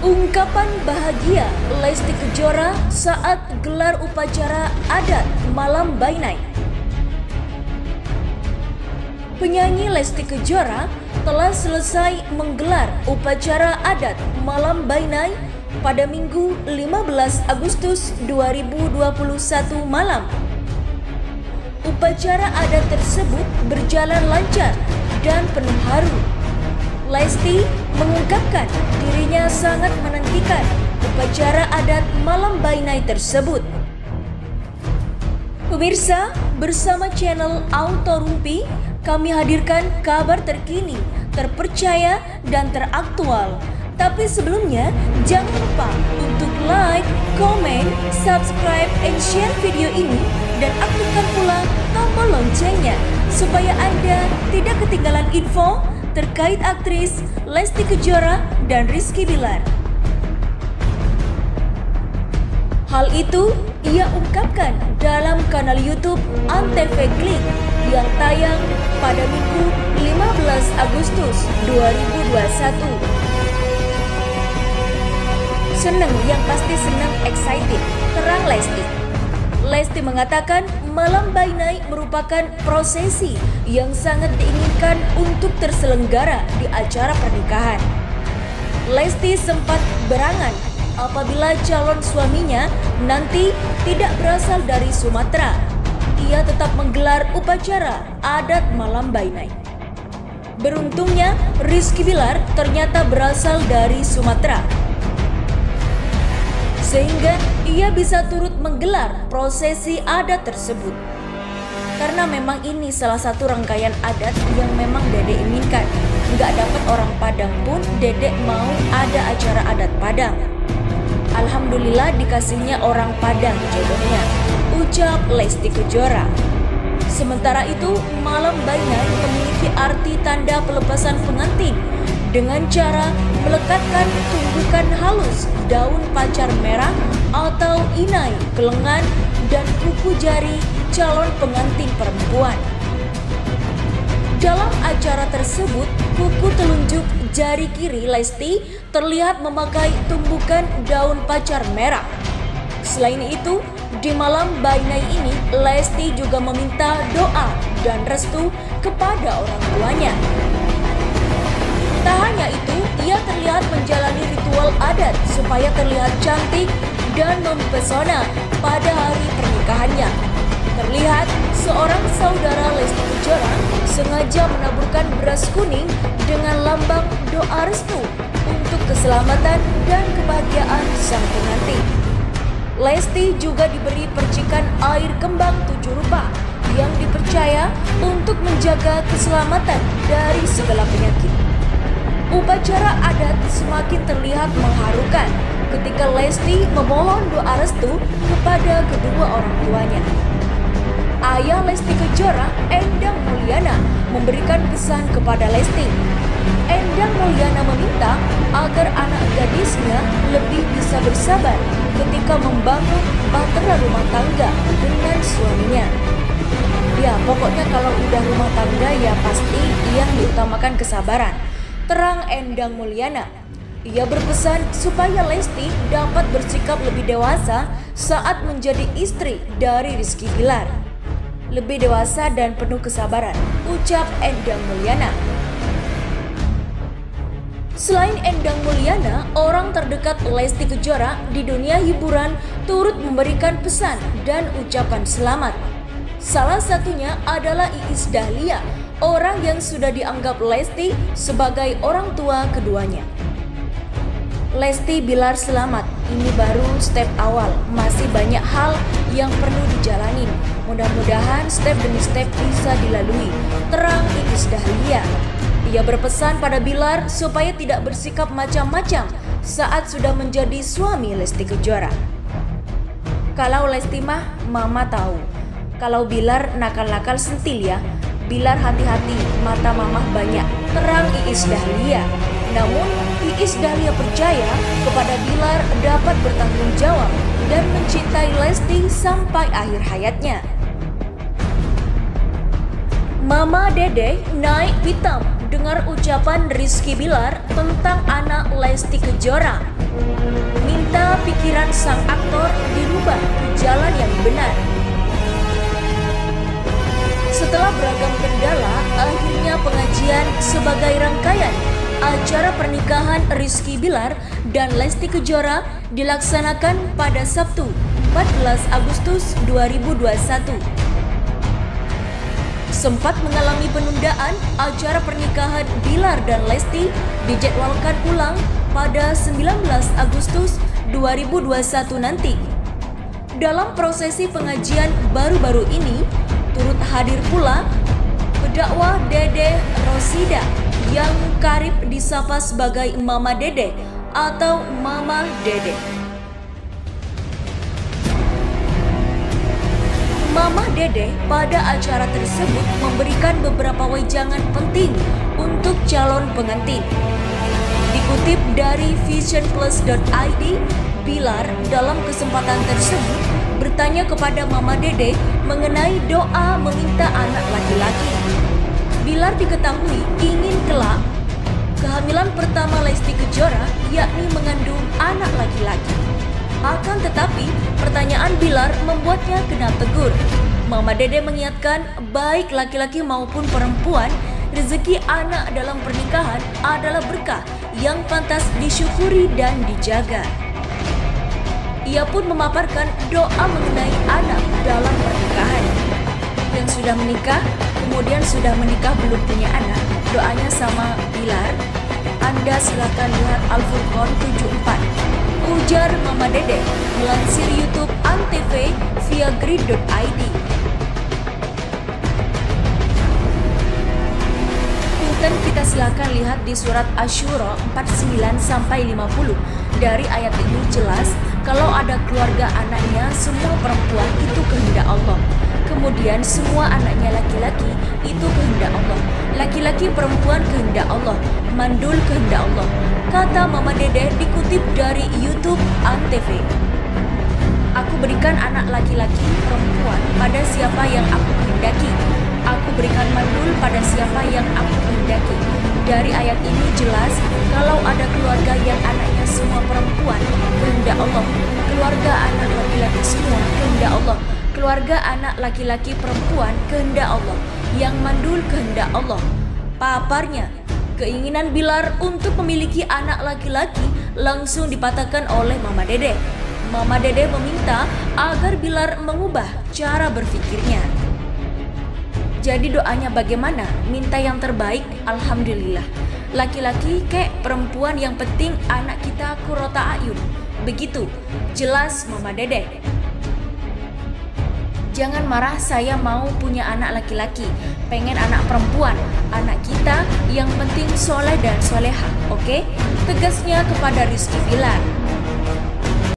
Ungkapan bahagia Lesti Kejora saat gelar upacara adat Malam Bainai. Penyanyi Lesti Kejora telah selesai menggelar upacara adat Malam Bainai pada Minggu 15 Agustus 2021 malam. Upacara adat tersebut berjalan lancar dan penuh haru Lesti mengungkapkan dirinya sangat menantikan upacara adat malam Bainai tersebut. Pemirsa, bersama channel Auto Rumpi, kami hadirkan kabar terkini, terpercaya, dan teraktual. Tapi sebelumnya, jangan lupa untuk like, komen, subscribe, and share video ini dan aktifkan pula tombol loncengnya supaya Anda tidak ketinggalan info terkait aktris Lesti Kejora dan Rizky Bilar. Hal itu ia ungkapkan dalam kanal YouTube Antv Klik yang tayang pada Minggu 15 Agustus 2021. Seneng yang pasti senang excited, terang Lesti. Mengatakan malam Bainai merupakan prosesi yang sangat diinginkan untuk terselenggara di acara pernikahan. Lesti sempat berangan apabila calon suaminya nanti tidak berasal dari Sumatera. Ia tetap menggelar upacara adat malam Bainai. Beruntungnya, Rizky Bilar ternyata berasal dari Sumatera sehingga ia bisa turut menggelar prosesi adat tersebut. Karena memang ini salah satu rangkaian adat yang memang Dede inginkan. Nggak dapat orang Padang pun Dede mau ada acara adat Padang. Alhamdulillah dikasihnya orang Padang jodohnya. Ucap Lesti Kejora. Sementara itu, malam Bainai memiliki arti tanda pelepasan pengantin dengan cara melekatkan tumbukan halus daun pacar merah atau inai ke lengan dan kuku jari calon pengantin perempuan. Dalam acara tersebut, kuku telunjuk jari kiri Lesti terlihat memakai tumbukan daun pacar merah. Selain itu, di malam Bainai ini, Lesti juga meminta doa dan restu kepada orang tuanya. Tak hanya itu, ia terlihat menjalani ritual adat supaya terlihat cantik dan mempesona pada hari pernikahannya. Terlihat seorang saudara Lesti Kejora sengaja menaburkan beras kuning dengan lambang doa restu untuk keselamatan dan kebahagiaan sang pengantin. Lesti juga diberi percikan air kembang tujuh rupa yang dipercaya untuk menjaga keselamatan dari segala penyakit. Upacara adat semakin terlihat mengharukan ketika Lesti memohon doa restu kepada kedua orang tuanya. Ayah Lesti Kejora, Endang Mulyana, memberikan pesan kepada Lesti. Endang Mulyana meminta agar anak gadisnya lebih bisa bersabar ketika membangun bahtera rumah tangga dengan suaminya. Ya, pokoknya kalau udah rumah tangga ya pasti yang diutamakan kesabaran terang Endang Mulyana. Ia berpesan supaya Lesti dapat bersikap lebih dewasa saat menjadi istri dari Rizky Bilar. Lebih dewasa dan penuh kesabaran, ucap Endang Mulyana. Selain Endang Mulyana, orang terdekat Lesti Kejora di dunia hiburan turut memberikan pesan dan ucapan selamat. Salah satunya adalah Iis Dahlia orang yang sudah dianggap Lesti sebagai orang tua keduanya. Lesti Bilar selamat, ini baru step awal, masih banyak hal yang perlu dijalani. Mudah-mudahan step demi step bisa dilalui. Terang Iis Dahlia. Ia berpesan pada Bilar supaya tidak bersikap macam-macam saat sudah menjadi suami Lesti Kejora. Kalau Lesti mah, mama tahu. Kalau Bilar nakal-nakal sentil ya, Bilar hati-hati, mata mamah banyak. Terang Iis Dahlia. Namun, Iis Dahlia percaya kepada Bilar dapat bertanggung jawab dan mencintai Lesti sampai akhir hayatnya. Mama Dede naik hitam dengar ucapan Rizky Bilar tentang anak Lesti Kejora. Minta pikiran sang aktor dirubah ke jalan yang benar. Setelah beragam kendala, akhirnya pengajian sebagai rangkaian acara pernikahan Rizky Bilar dan Lesti Kejora dilaksanakan pada Sabtu 14 Agustus 2021. Sempat mengalami penundaan, acara pernikahan Bilar dan Lesti dijadwalkan ulang pada 19 Agustus 2021 nanti. Dalam prosesi pengajian baru-baru ini, turut hadir pula pedakwa Dede Rosida yang karib disapa sebagai Mama Dede atau Mama Dede. Mama Dede pada acara tersebut memberikan beberapa wejangan penting untuk calon pengantin. Dikutip dari visionplus.id, Bilar dalam kesempatan tersebut bertanya kepada Mama Dede mengenai doa meminta anak laki-laki. Bilar diketahui ingin kelak kehamilan pertama Lesti Kejora yakni mengandung anak laki-laki. Akan tetapi, pertanyaan Bilar membuatnya kena tegur. Mama Dede mengingatkan baik laki-laki maupun perempuan, rezeki anak dalam pernikahan adalah berkah yang pantas disyukuri dan dijaga. Ia pun memaparkan doa mengenai anak dalam pernikahan. Yang sudah menikah, kemudian sudah menikah belum punya anak, doanya sama Bilar. Anda silakan lihat Al-Furqan 74. Ujar Mama Dede melansir YouTube Antv via grid.id. Punten kita silakan lihat di surat Asyura 49 sampai 50. Dari ayat ini jelas kalau ada keluarga anaknya semua perempuan itu kehendak Allah. Kemudian semua anaknya laki-laki itu kehendak Allah. Laki-laki perempuan kehendak Allah. Mandul kehendak Allah. Kata Mama Dede dikutip dari YouTube Antv. Aku berikan anak laki-laki perempuan pada siapa yang aku kehendaki. Aku berikan mandul pada siapa yang aku kehendaki. Dari ayat ini jelas kalau ada keluarga yang anaknya semua perempuan kehendak Allah. Keluarga anak laki-laki semua kehendak Allah. Keluarga anak laki-laki perempuan kehendak Allah. Yang mandul kehendak Allah. Paparnya, keinginan Bilar untuk memiliki anak laki-laki langsung dipatahkan oleh Mama Dede. Mama Dede meminta agar Bilar mengubah cara berpikirnya. Jadi doanya bagaimana? Minta yang terbaik, Alhamdulillah. Laki-laki kek perempuan yang penting anak kita kurota ayun. Begitu, jelas Mama Dede. Jangan marah saya mau punya anak laki-laki Pengen anak perempuan Anak kita yang penting soleh dan soleha Oke? Tegasnya kepada Rizky Bilar